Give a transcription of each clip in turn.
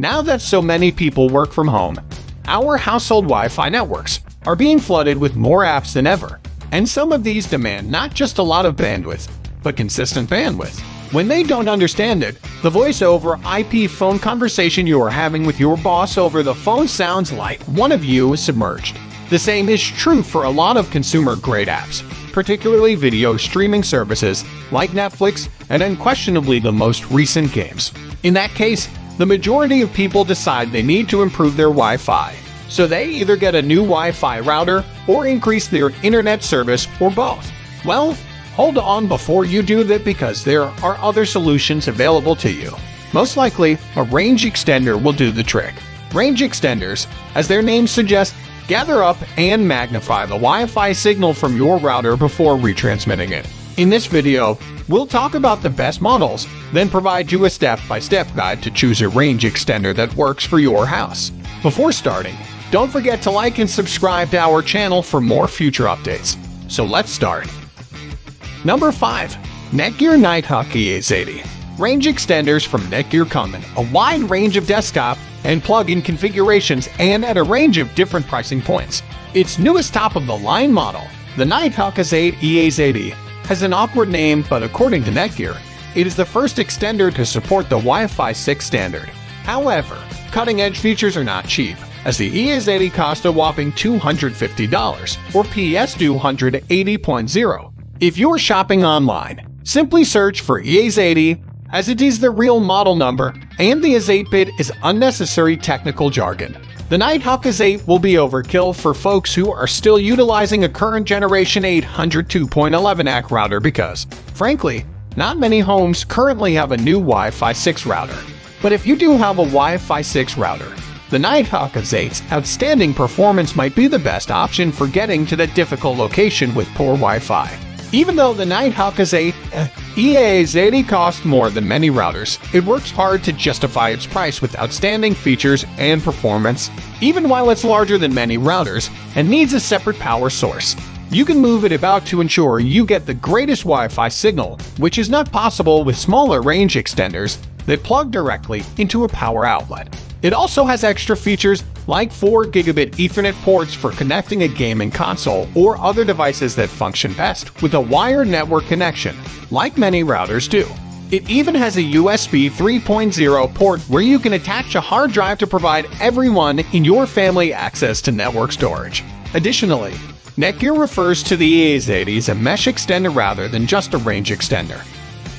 Now that so many people work from home, our household Wi-Fi networks are being flooded with more apps than ever. And some of these demand not just a lot of bandwidth, but consistent bandwidth. When they don't understand it, the voice over IP phone conversation you are having with your boss over the phone sounds like one of you is submerged. The same is true for a lot of consumer grade apps, particularly video streaming services like Netflix and unquestionably the most recent games. In that case, the majority of people decide they need to improve their Wi Fi. So they either get a new Wi Fi router or increase their internet service or both. Well, Hold on before you do that because there are other solutions available to you. Most likely, a range extender will do the trick. Range extenders, as their name suggests, gather up and magnify the Wi-Fi signal from your router before retransmitting it. In this video, we'll talk about the best models, then provide you a step-by-step guide to choose a range extender that works for your house. Before starting, don't forget to like and subscribe to our channel for more future updates. So let's start. Number 5. Netgear Nighthawk EAX80 Range extenders from Netgear come in a wide range of desktop and plug-in configurations and at a range of different pricing points. Its newest top-of-the-line model, the Nighthawk AX8 EAX80, has an awkward name but according to Netgear, it is the first extender to support the Wi-Fi 6 standard. However, cutting-edge features are not cheap, as the EAX80 cost a whopping $250 or PS 280.0 if you're shopping online, simply search for EAX80 as it is the real model number and the AX8 bit is unnecessary technical jargon. The Nighthawk AX8 will be overkill for folks who are still utilizing a current generation 802.11 AC router because, frankly, not many homes currently have a new Wi-Fi 6 router. But if you do have a Wi-Fi 6 router, the Nighthawk AX8's outstanding performance might be the best option for getting to that difficult location with poor Wi-Fi. Even though the Nighthawk AX8 uh, EAX80 costs more than many routers, it works hard to justify its price with outstanding features and performance, even while it's larger than many routers and needs a separate power source. You can move it about to ensure you get the greatest Wi-Fi signal, which is not possible with smaller range extenders that plug directly into a power outlet. It also has extra features like 4 gigabit Ethernet ports for connecting a gaming console or other devices that function best with a wired network connection, like many routers do. It even has a USB 3.0 port where you can attach a hard drive to provide everyone in your family access to network storage. Additionally, Netgear refers to the EAX80 as a mesh extender rather than just a range extender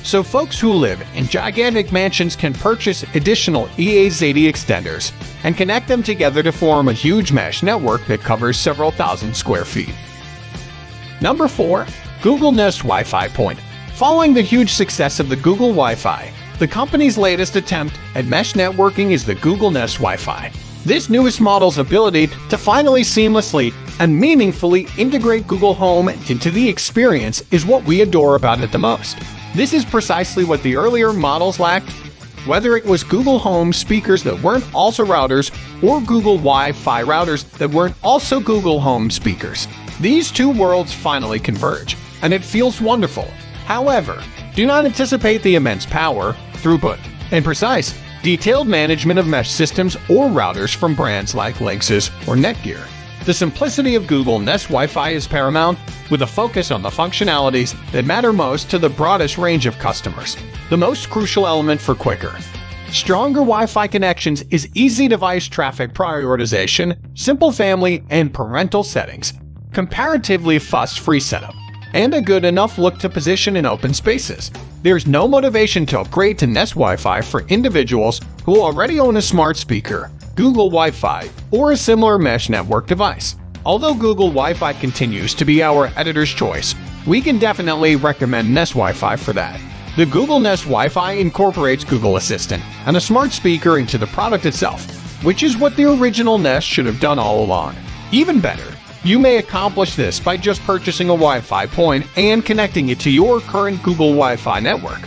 so folks who live in gigantic mansions can purchase additional EAX80 extenders and connect them together to form a huge mesh network that covers several thousand square feet. Number 4. Google Nest Wi-Fi Point Following the huge success of the Google Wi-Fi, the company's latest attempt at mesh networking is the Google Nest Wi-Fi. This newest model's ability to finally seamlessly and meaningfully integrate Google Home into the experience is what we adore about it the most. This is precisely what the earlier models lacked. Whether it was Google Home speakers that weren't also routers or Google Wi Fi routers that weren't also Google Home speakers, these two worlds finally converge, and it feels wonderful. However, do not anticipate the immense power, throughput, and precise, detailed management of mesh systems or routers from brands like Linksys or Netgear. The simplicity of Google Nest Wi-Fi is paramount, with a focus on the functionalities that matter most to the broadest range of customers. The most crucial element for quicker, stronger Wi-Fi connections is easy device traffic prioritization, simple family and parental settings, comparatively fuss-free setup, and a good enough look to position in open spaces. There's no motivation to upgrade to Nest Wi-Fi for individuals who already own a smart speaker Google Wi-Fi, or a similar mesh network device. Although Google Wi-Fi continues to be our editor's choice, we can definitely recommend Nest Wi-Fi for that. The Google Nest Wi-Fi incorporates Google Assistant and a smart speaker into the product itself, which is what the original Nest should have done all along. Even better, you may accomplish this by just purchasing a Wi-Fi point and connecting it to your current Google Wi-Fi network.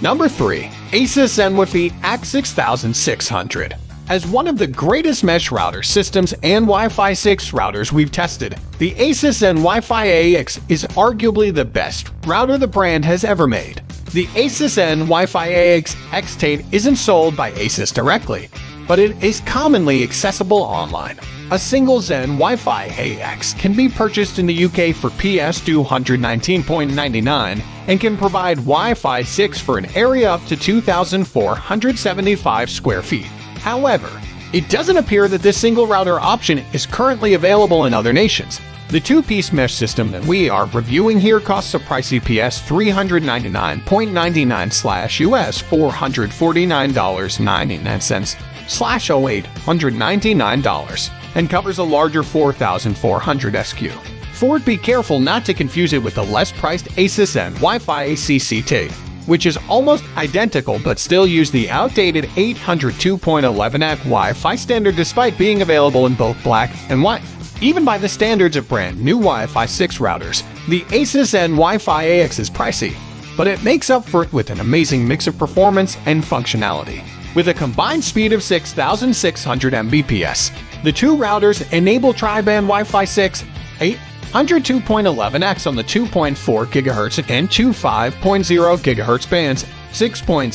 Number 3. Asus ZenWi-Fi AX6600 as one of the greatest mesh router systems and Wi-Fi 6 routers we've tested, the Asus ZenWi-Fi AX is arguably the best router the brand has ever made. The Asus ZenWi-Fi AX X8 isn't sold by Asus directly, but it is commonly accessible online. A single Zen Wi-Fi AX can be purchased in the UK for PS 219.99 and can provide Wi-Fi 6 for an area up to 2,475 square feet. However, it doesn't appear that this single router option is currently available in other nations. The two-piece mesh system that we are reviewing here costs a pricey PS 399.99 slash US $449.99 slash $899 and covers a larger 4400 SQ. Ford be careful not to confuse it with the less priced Asus ZenWi-Fi ACCT, which is almost identical but still use the outdated 802.11ac Wi-Fi standard despite being available in both black and white. Even by the standards of brand new Wi-Fi 6 routers, the Asus ZenWi-Fi AX is pricey, but it makes up for it with an amazing mix of performance and functionality. With a combined speed of 6,600 Mbps, the two routers enable tri-band Wi-Fi 6, 802.11x on the 2.4 GHz and 25.0 GHz bands, 6.6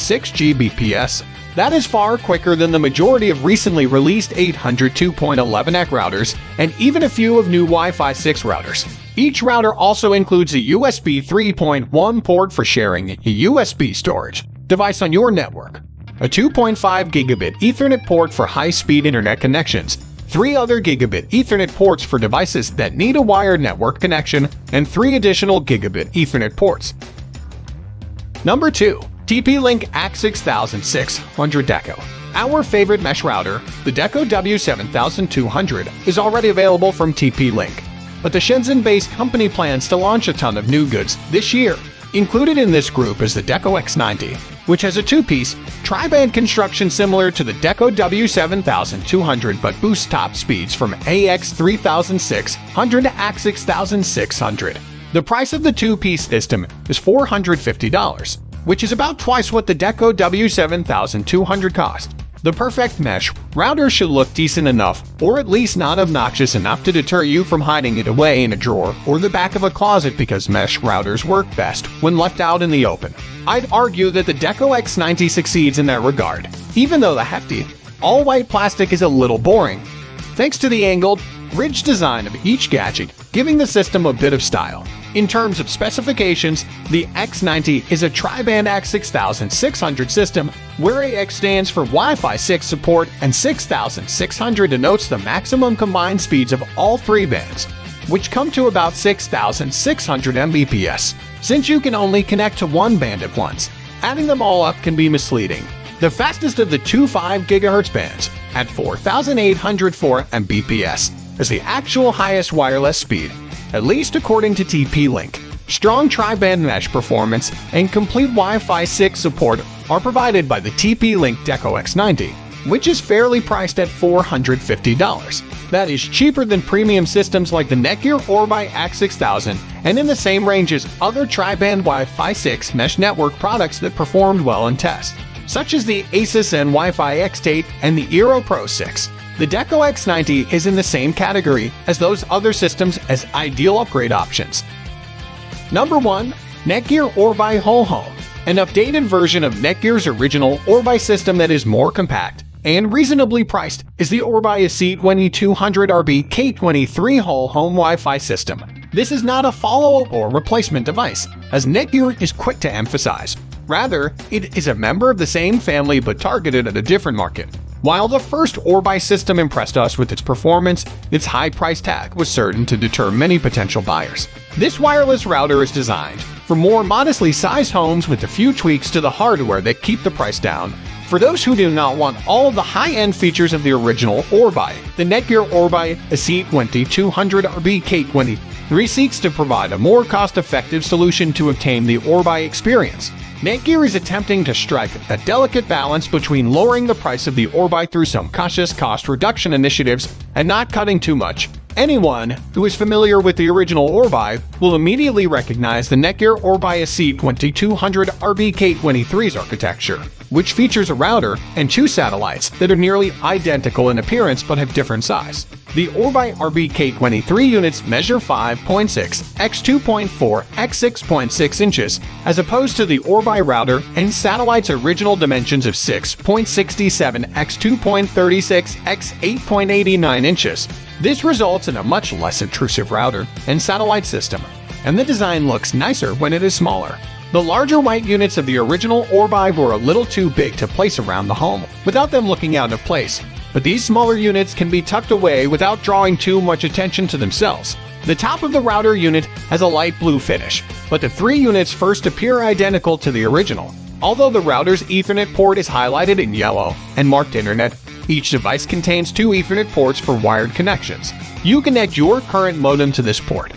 Gbps. That is far quicker than the majority of recently released 802.11ac routers and even a few of new Wi-Fi 6 routers. Each router also includes a USB 3.1 port for sharing a USB storage device on your network, a 2.5 gigabit Ethernet port for high-speed internet connections, three other gigabit Ethernet ports for devices that need a wired network connection, and three additional gigabit Ethernet ports. Number 2. TP-Link AX6600 Deco. Our favorite mesh router, the Deco W7200, is already available from TP-Link, but the Shenzhen-based company plans to launch a ton of new goods this year. Included in this group is the Deco X90, which has a two-piece, tri-band construction similar to the Deco W7200 but boosts top speeds from AX3600 to AX6600. The price of the two-piece system is $450, which is about twice what the Deco W7200 cost. The perfect mesh router should look decent enough, or at least not obnoxious enough to deter you from hiding it away in a drawer or the back of a closet because mesh routers work best when left out in the open. I'd argue that the Deco X90 succeeds in that regard, even though the hefty, all-white plastic is a little boring, thanks to the angled, ridge design of each gadget, giving the system a bit of style. In terms of specifications, the X90 is a tri-band AX6600 system where AX stands for Wi-Fi 6 support and 6600 denotes the maximum combined speeds of all three bands, which come to about 6600 Mbps, since you can only connect to one band at once. Adding them all up can be misleading. The fastest of the two 5 GHz bands, at 4804 Mbps, is the actual highest wireless speed, at least according to TP-Link. Strong tri-band mesh performance and complete Wi-Fi 6 support are provided by the TP-Link Deco X90, which is fairly priced at $450. That is cheaper than premium systems like the Netgear Orbi X6000 and in the same range as other tri-band Wi-Fi 6 mesh network products that performed well in tests, such as the Asus ZenWi-Fi X8 and the Eero Pro 6. The Deco X90 is in the same category as those other systems as ideal upgrade options. Number 1. Netgear Orbi Whole Home An updated version of Netgear's original Orbi system that is more compact and reasonably priced is the Orbi C2200RB K23 Whole Home Wi-Fi system. This is not a follow-up or replacement device, as Netgear is quick to emphasize. Rather, it is a member of the same family but targeted at a different market. While the first Orbi system impressed us with its performance, its high price tag was certain to deter many potential buyers. This wireless router is designed for more modestly sized homes with a few tweaks to the hardware that keep the price down. For those who do not want all the high-end features of the original Orbi, the Netgear Orbi C2200RB-K23 seeks to provide a more cost-effective solution to obtain the Orbi experience. Netgear is attempting to strike a delicate balance between lowering the price of the Orbi through some cautious cost reduction initiatives and not cutting too much Anyone who is familiar with the original Orbi will immediately recognize the Netgear Orbi SC2200 RBK23's architecture, which features a router and two satellites that are nearly identical in appearance but have different size. The Orbi RBK23 units measure 5.6 x 2.4 x 6.6 inches, as opposed to the Orbi router and satellite's original dimensions of 6.67 x 2.36 x 8.89 inches. This results in a much less intrusive router and satellite system, and the design looks nicer when it is smaller. The larger white units of the original Orbi were a little too big to place around the home, without them looking out of place, but these smaller units can be tucked away without drawing too much attention to themselves. The top of the router unit has a light blue finish, but the three units first appear identical to the original. Although the router's Ethernet port is highlighted in yellow and marked Internet, each device contains two Ethernet ports for wired connections. You connect your current modem to this port.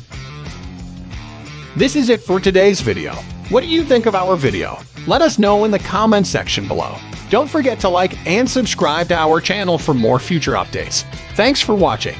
This is it for today's video. What do you think of our video? Let us know in the comment section below. Don't forget to like and subscribe to our channel for more future updates. Thanks for watching.